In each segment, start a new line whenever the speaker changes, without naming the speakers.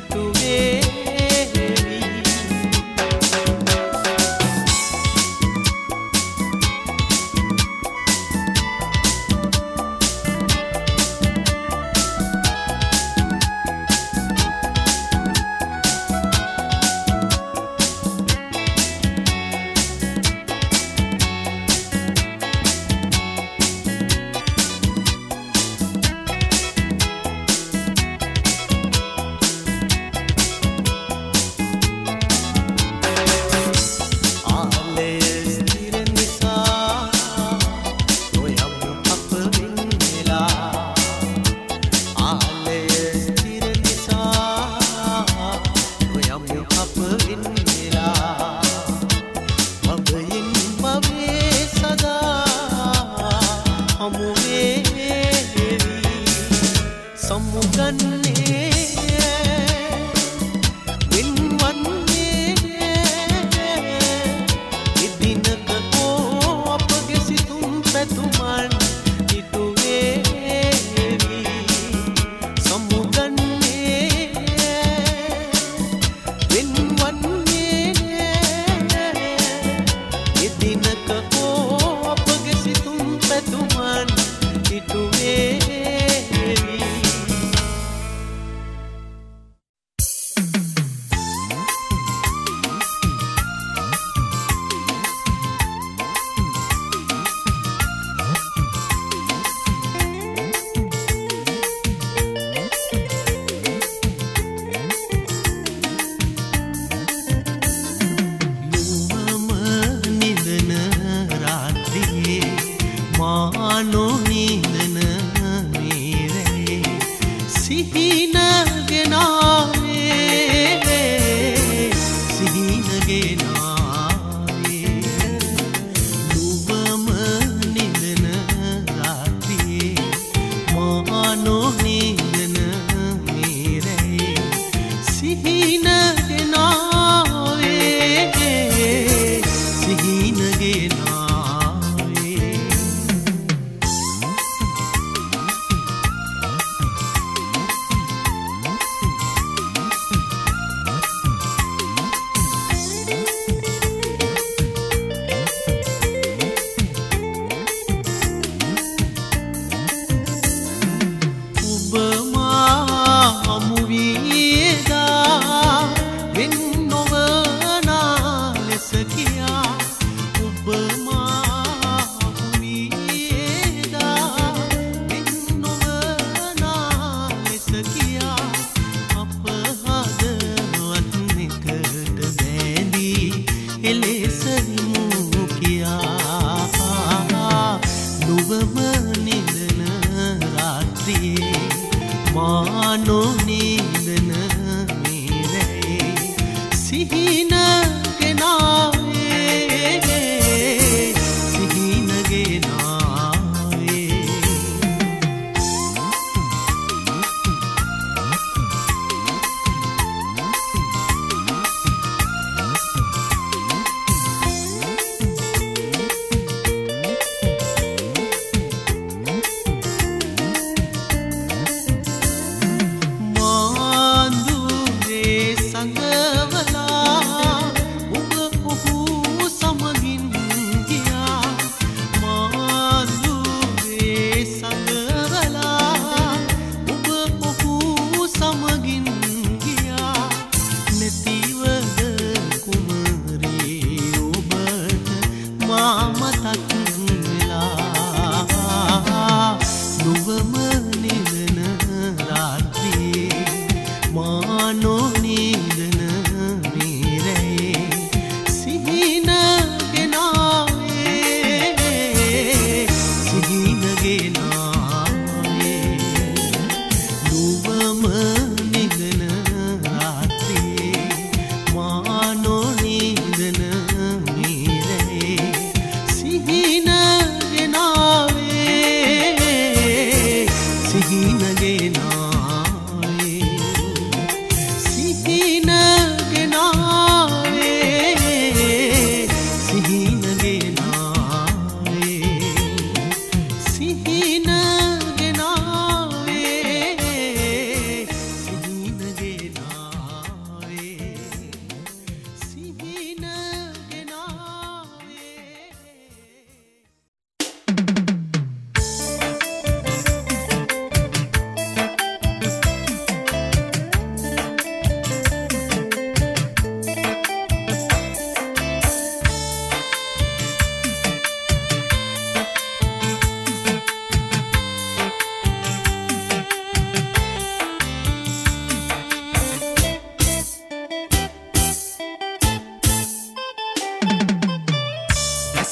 itu be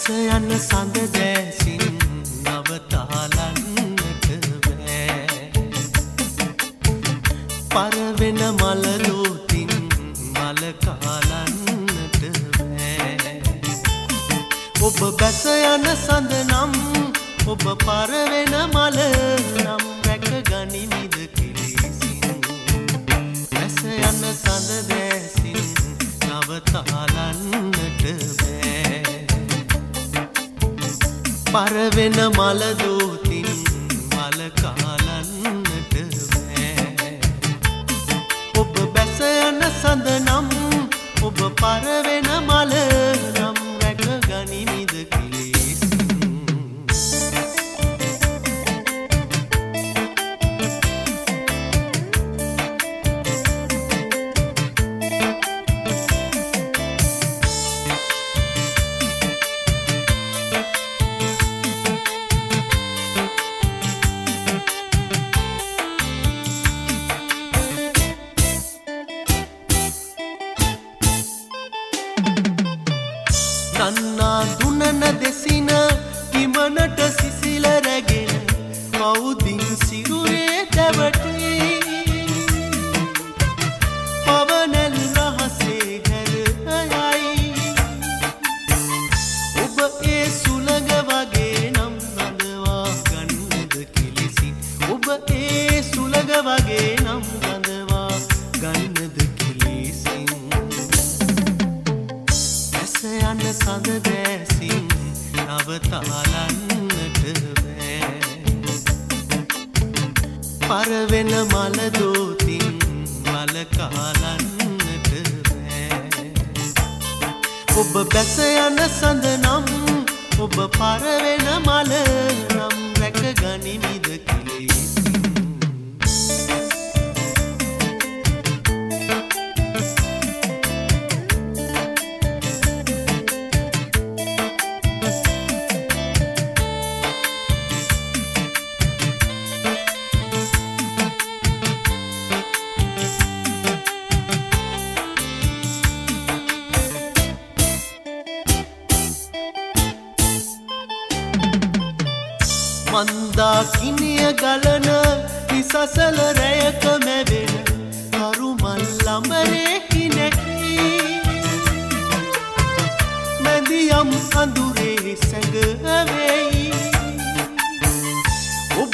ඇස යන්න සඳ දැසින් නවතාලන්නට බෑ පරවෙන මලලෝතින් මලකාලන්නට බෑ ඔබ බැස යන සඳ නම් ඔබ පරවෙන මල නම් රැක ගනිමිද කිලිසින් ඇස යන සඳ දැසින් නවතාලන්නට බෑ පරවෙන මලදෝතින් මලකාලන්නට බෑ. ඔබ බැස යන සඳ නම් ඔබ පරවෙන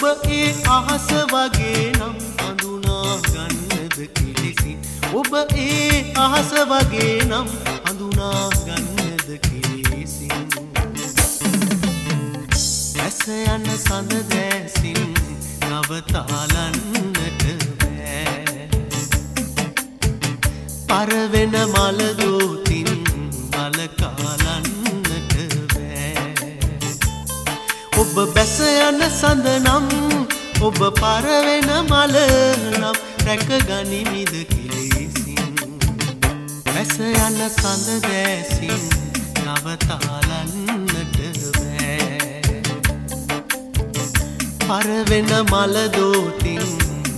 ඔබ ඒ අහස වගේ නම් හඳුනා ගන්නද කිලිසි? ඔබ ඒ අහස වගේ නම් හඳුනා ගන්නද කිලිසින් ඇස යන සඳ දැසින් නවතාලන්නට බෑ. පරවෙන මලදෝතින් මලකාලන්නට ඔබ බැස යන සඳ නම් ඔබ පරවෙන මල නම් රැක ගනිමිද කිලිසින්. බැස යන සඳ දැසින් නවතාලන්නට බෑ. පරවෙන මලදෝතින්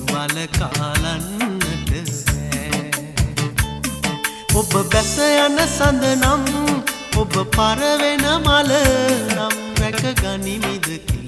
වලකාලන්නට බෑ. ඔබ බැස යන සඳ නම් ඔබ පරවෙන මල නම් රැක ගනිමිද කිලේසින්